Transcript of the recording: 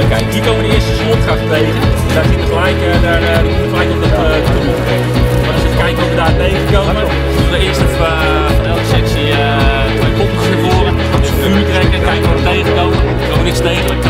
En kijk, hier komen de eerste slotgracht tegen. Daar eh, daar zitten gelijk, daar, moeten gelijk op dat uh, eh, Maar als we kijken of we daar tegenkomen, doen we eerst even van elke sectie twee kopjes ervoor. Dus vuur trekken, kijken wat we tegenkomen. We komen niks tegen.